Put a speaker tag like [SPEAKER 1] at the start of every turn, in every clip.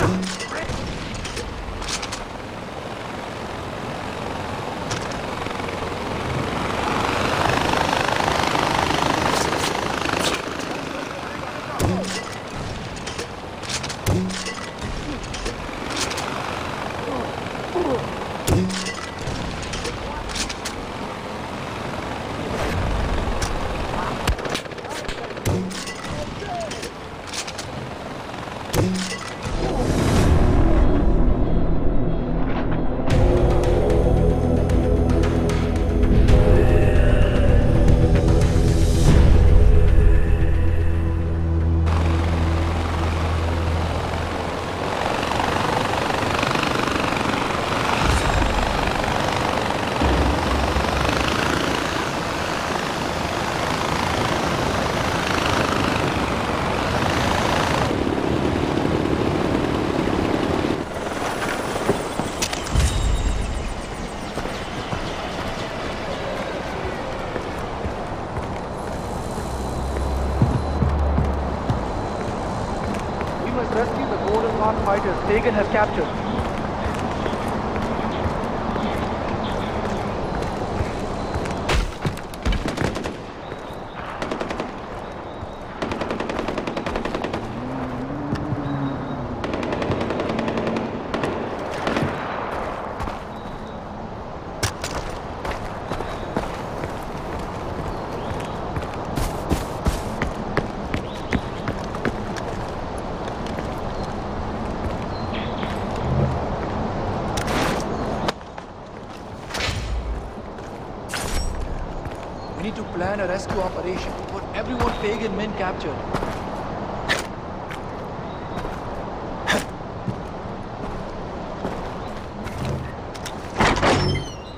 [SPEAKER 1] Fire! Sagan has captured. We need to plan a rescue operation to put everyone Pagan Min captured.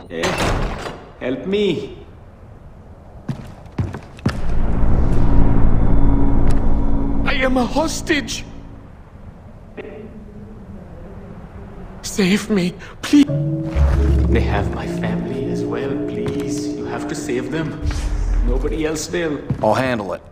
[SPEAKER 2] Hey, help me.
[SPEAKER 3] I am a hostage. Save me, please.
[SPEAKER 2] They have my family as well, please. You have to save them. Nobody else will.
[SPEAKER 4] I'll handle it.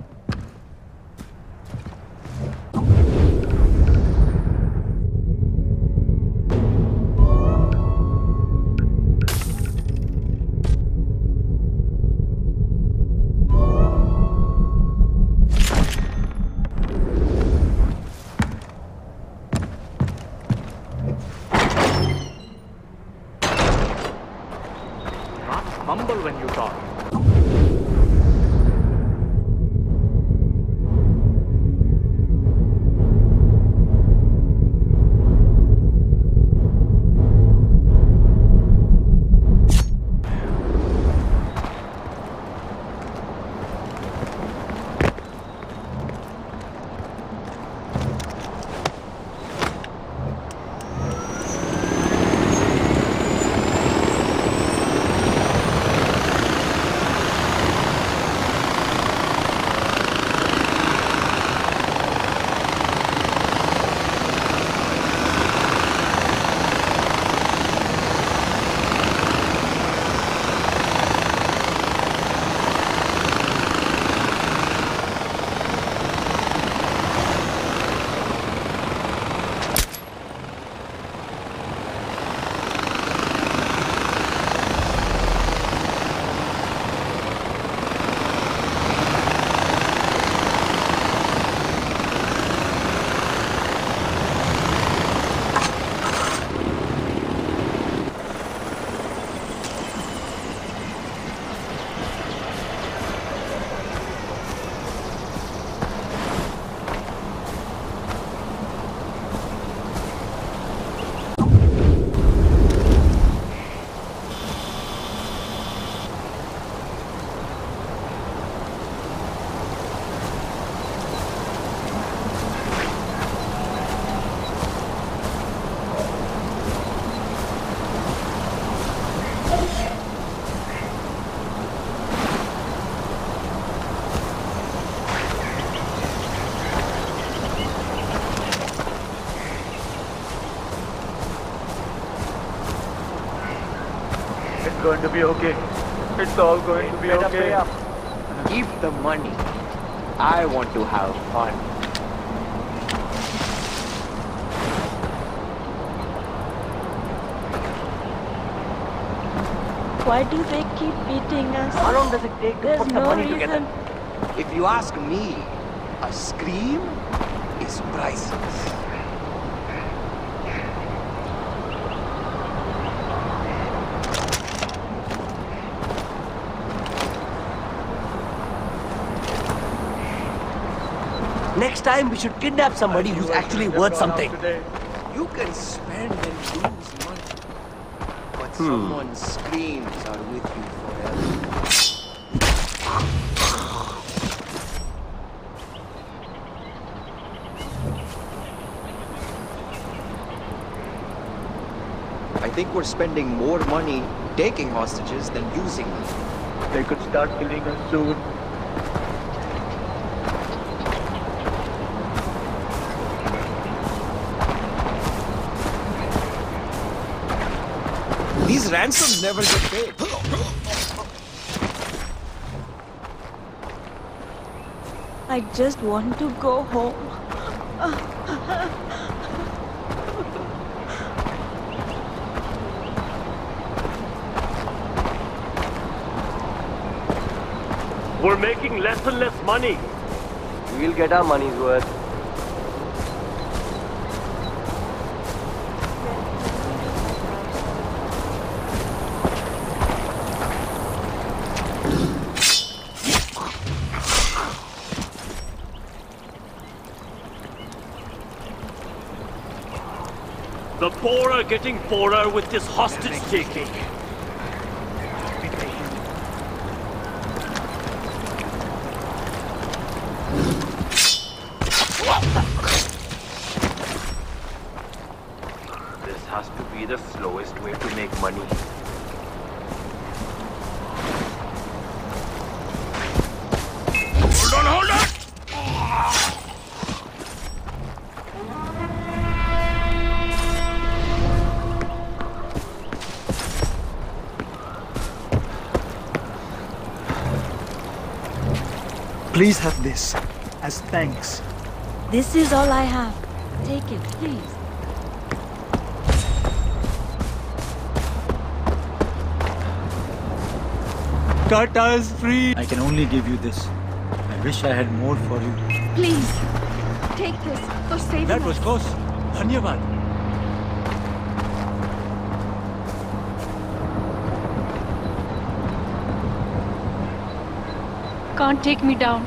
[SPEAKER 1] Going to be okay. It's all going to be okay.
[SPEAKER 5] Keep the money. I want to have fun.
[SPEAKER 6] Why do they keep beating us?
[SPEAKER 5] How long does it take to
[SPEAKER 6] There's
[SPEAKER 5] put the
[SPEAKER 6] no
[SPEAKER 5] money
[SPEAKER 6] reason.
[SPEAKER 5] together? If you ask me, a scream is priceless. Next time we should kidnap somebody who's actually worth something. You can spend and lose money, but hmm. someone's screams are with you forever. I think we're spending more money taking hostages than using them.
[SPEAKER 1] They could start killing us soon.
[SPEAKER 5] Ransom ransoms never get paid.
[SPEAKER 6] I just want to go home.
[SPEAKER 7] We're making less and less money.
[SPEAKER 5] We'll get our money's worth.
[SPEAKER 7] Getting poorer with this hostage taking.
[SPEAKER 8] Please have this as thanks.
[SPEAKER 6] This is all I have. Take it, please.
[SPEAKER 8] Kata is free. I can only give you this. I wish I had more for you.
[SPEAKER 9] Please, take this for saving
[SPEAKER 8] That
[SPEAKER 9] us.
[SPEAKER 8] was close. Dhanyavad.
[SPEAKER 9] Can't take me down.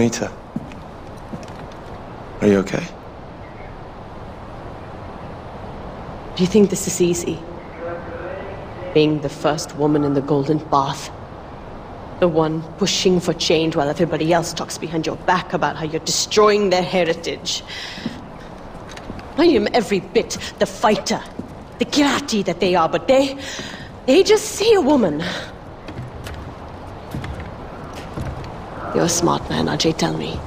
[SPEAKER 10] Mita. Are you okay?
[SPEAKER 11] Do you think this is easy? Being the first woman in the Golden Path. The one pushing for change while everybody else talks behind your back about how you're destroying their heritage. I am every bit the fighter, the Kyrati that they are, but they. they just see a woman. You're a smart man, Ajay, tell me.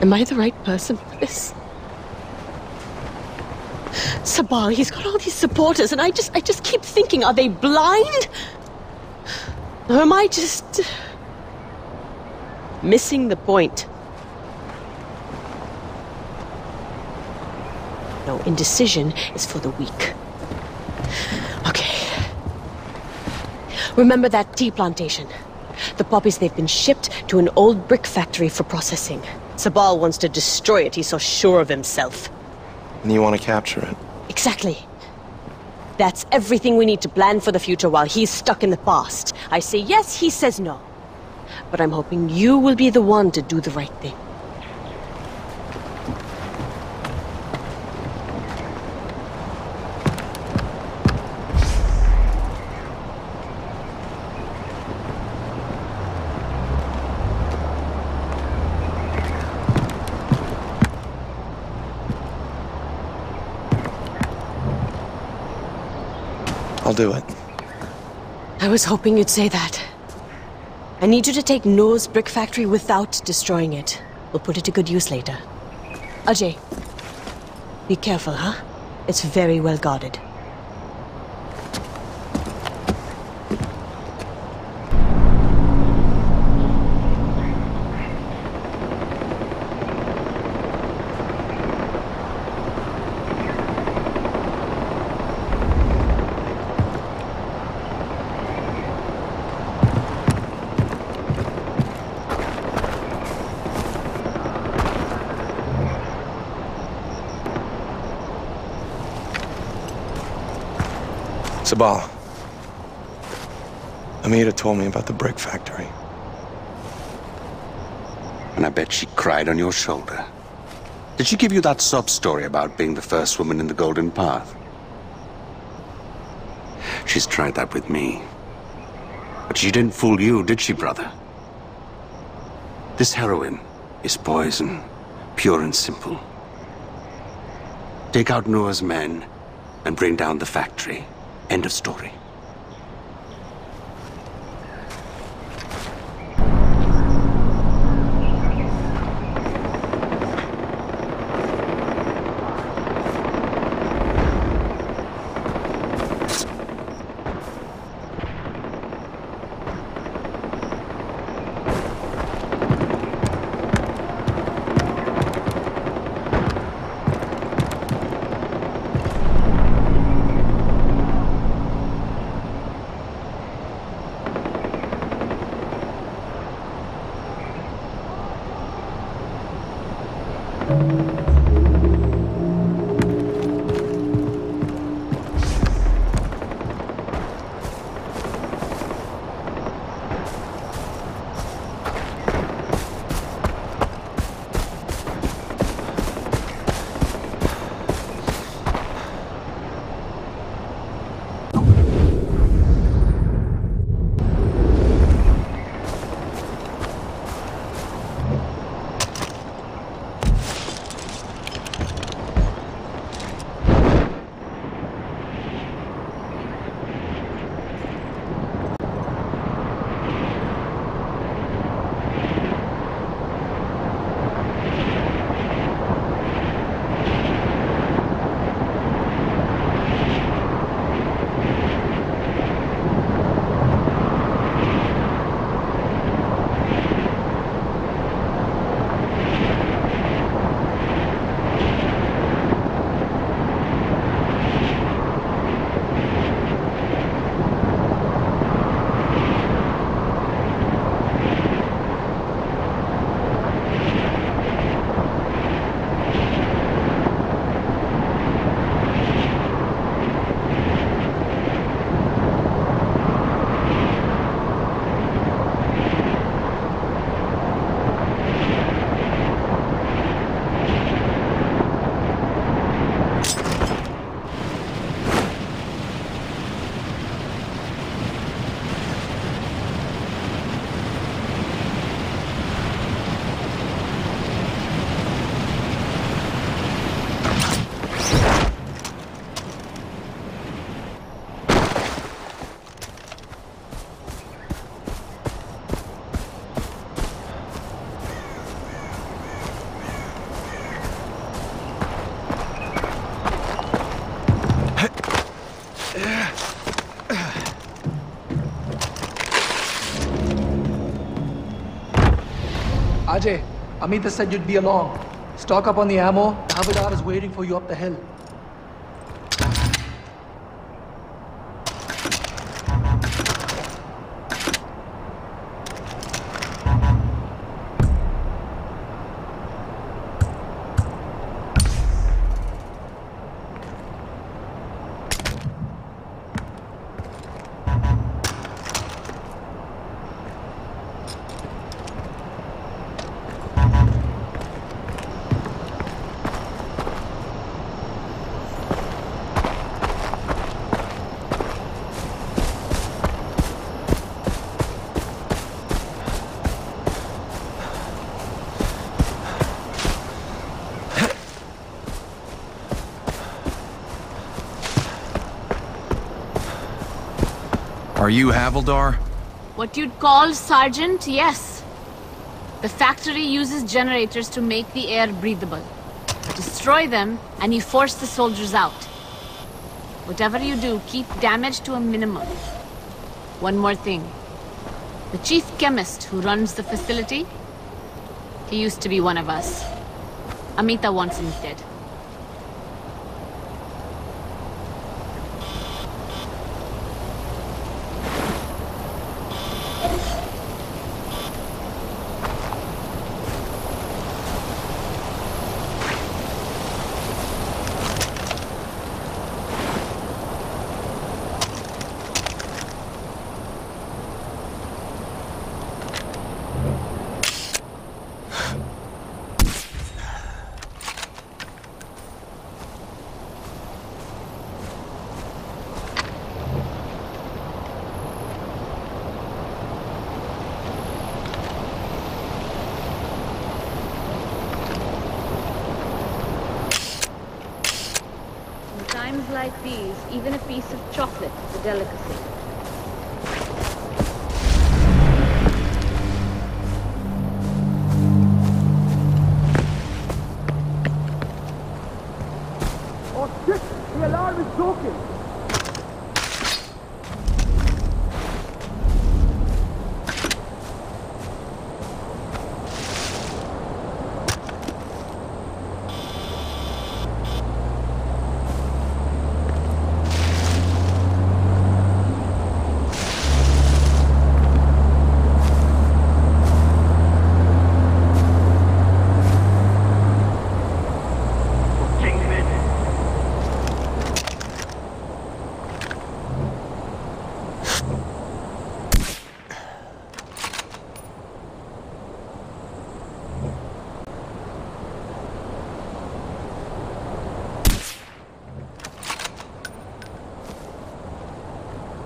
[SPEAKER 11] Am I the right person for this? Sabal, he's got all these supporters, and I just I just keep thinking, are they blind? Or am I just missing the point? No, indecision is for the weak. Okay. Remember that tea plantation? The poppies, they've been shipped to an old brick factory for processing. Sabal wants to destroy it, he's so sure of himself.
[SPEAKER 4] And you want to capture it?
[SPEAKER 11] Exactly. That's everything we need to plan for the future while he's stuck in the past. I say yes, he says no. But I'm hoping you will be the one to do the right thing.
[SPEAKER 4] I'll do it.
[SPEAKER 11] I was hoping you'd say that. I need you to take Noore's brick factory without destroying it. We'll put it to good use later. Ajay, be careful, huh? It's very well guarded.
[SPEAKER 4] Sabal. Amita told me about the brick factory.
[SPEAKER 10] And I bet she cried on your shoulder. Did she give you that sob story about being the first woman in the Golden Path? She's tried that with me. But she didn't fool you, did she, brother? This heroin is poison, pure and simple. Take out Noore's men and bring down the factory. End of story.
[SPEAKER 1] Ajay, Amita said you'd be along. Stock up on the ammo. Havildar is waiting for you up the hill.
[SPEAKER 12] Are you Havildar?
[SPEAKER 13] What you'd call sergeant, yes. The factory uses generators to make the air breathable. Destroy them, and you force the soldiers out. Whatever you do, keep damage to a minimum. One more thing. The chief chemist who runs the facility, he used to be one of us. Amita wants him dead. In times like these, even a piece of chocolate is a delicacy.
[SPEAKER 5] Oh shit! The alarm is broken!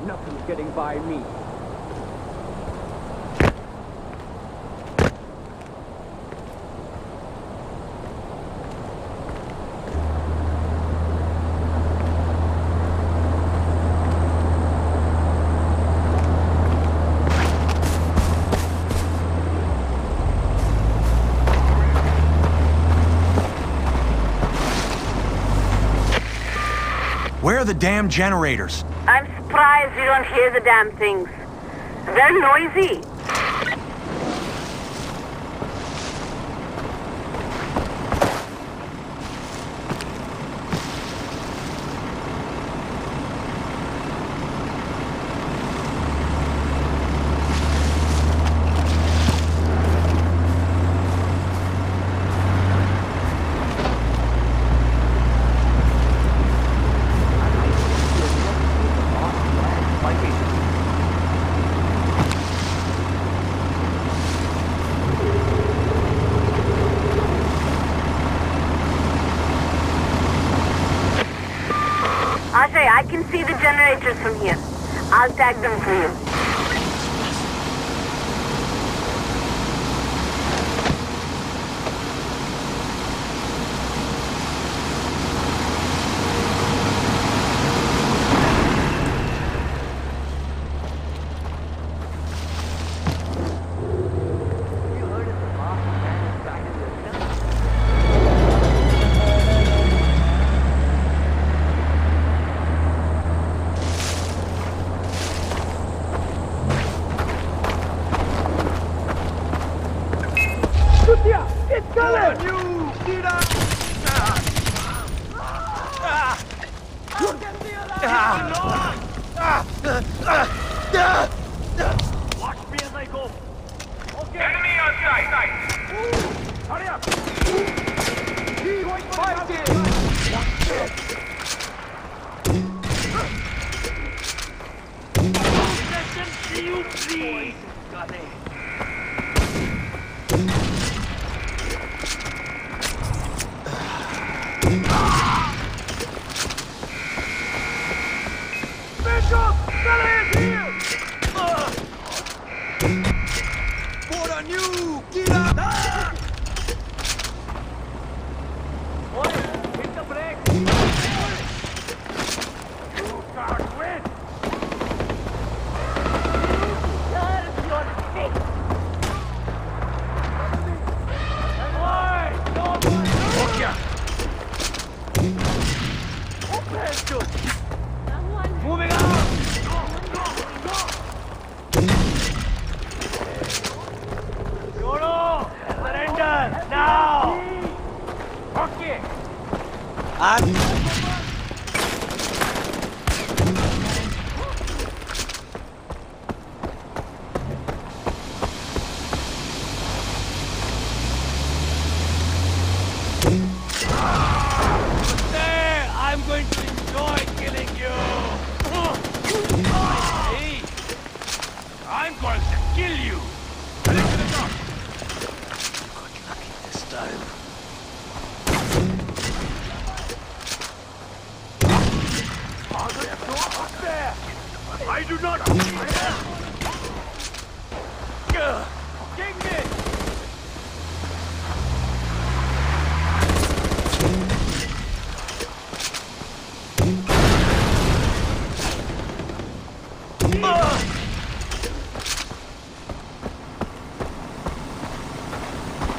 [SPEAKER 5] Nothing's getting by me.
[SPEAKER 12] Where are the damn generators?
[SPEAKER 14] You don't hear the damn things. They're noisy. Ajay, I can see the generators from here. I'll tag them for you.
[SPEAKER 5] Sutya! It's coming! You! Sita!
[SPEAKER 7] Watch me as I go. Okay. Enemy on sight. Hurry up. Let them see you bleed. Got it.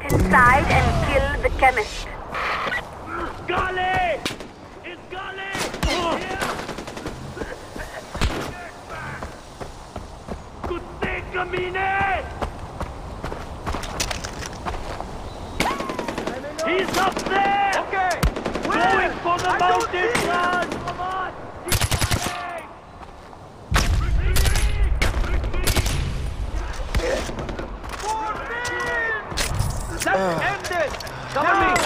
[SPEAKER 14] Get inside and kill the chemist.
[SPEAKER 7] Gully, It's Scully! Kutte Kamine! He's up there! Okay! Going for the mountain! That's uh, ended. Tell me,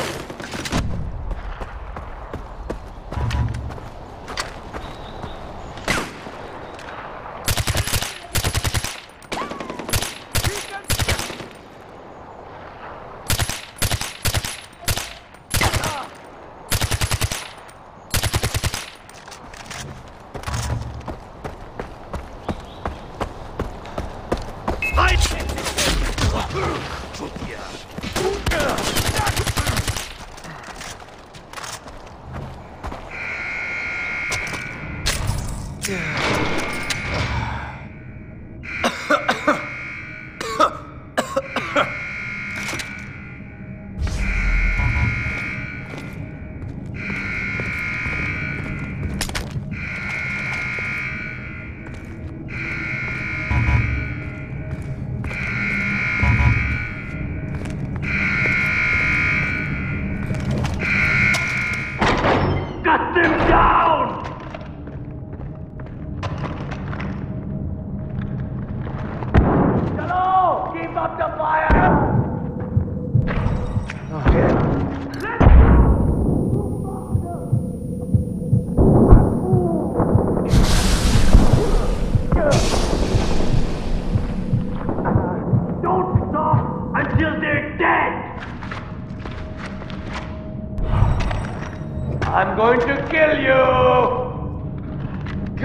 [SPEAKER 7] Yeah.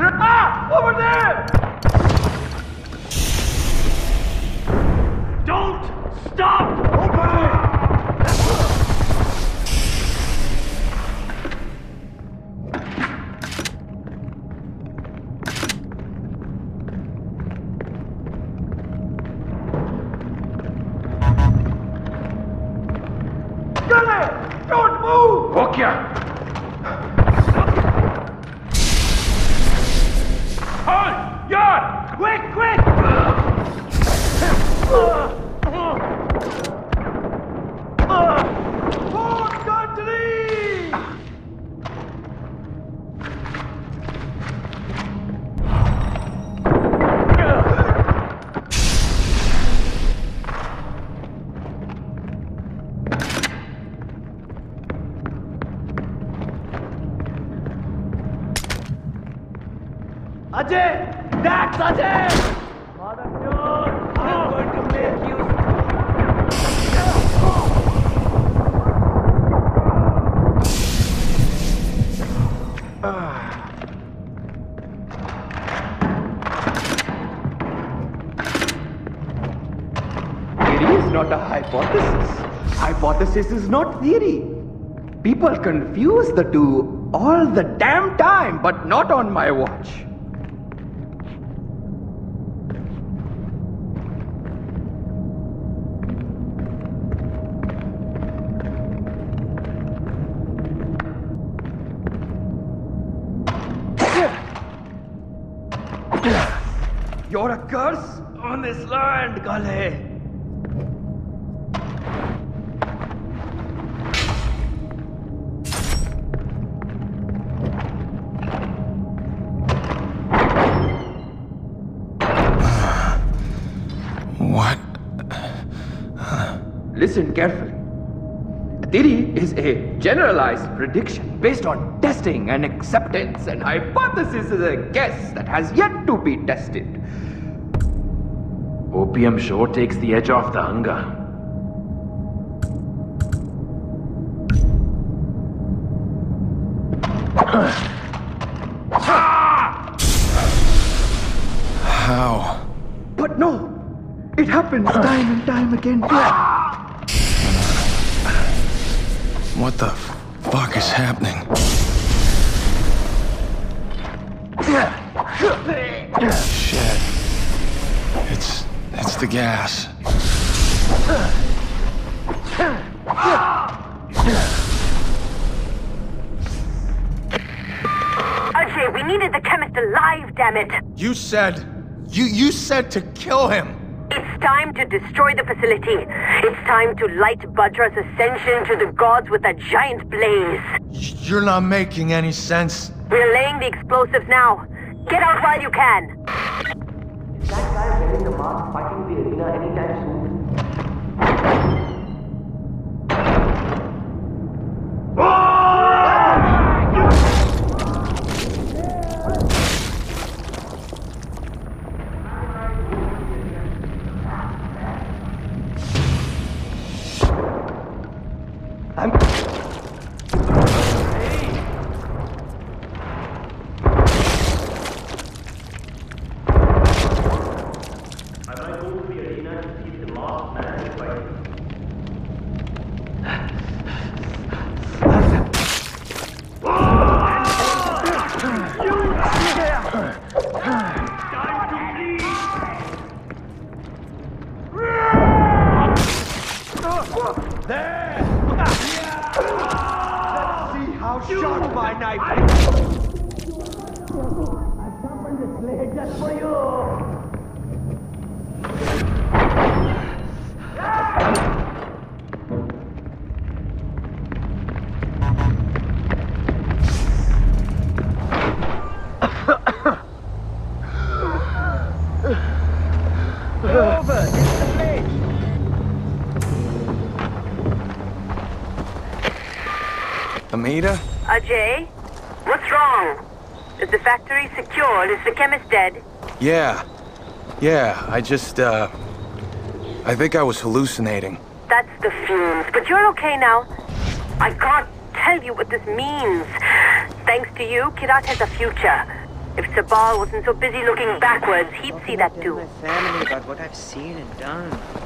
[SPEAKER 7] Ah! Over there! Don't stop!
[SPEAKER 15] Hypothesis is not theory. People confuse the two all the damn time, but not on my watch. Listen carefully. A theory is a generalized prediction based on testing and acceptance, and hypothesis is a guess that has yet to be tested.
[SPEAKER 16] Opium sure takes the edge off the hunger.
[SPEAKER 4] How?
[SPEAKER 15] But no! It happens time and time again. Ah!
[SPEAKER 4] What the fuck is happening? Shit. It's it's the gas.
[SPEAKER 14] Ajay, we needed the chemist alive, damn it!
[SPEAKER 4] You said you you said to kill him.
[SPEAKER 14] It's time to destroy the facility. It's time to light Bhadra's ascension to the gods with a giant blaze.
[SPEAKER 4] You're not making any sense.
[SPEAKER 14] We're laying the explosives now. Get out while you can.
[SPEAKER 5] That guy wearing the mask fighting the arena anytime soon. Sharpened this
[SPEAKER 14] factory? Is the chemist dead?
[SPEAKER 4] Yeah. Yeah, I just uh I think I was hallucinating.
[SPEAKER 14] That's the fumes. But you're okay now. I can't tell you what this means. Thanks to you, Kyrat has a future. If Sabal wasn't so busy looking backwards, he'd see that too.
[SPEAKER 5] My family about what I've seen and done.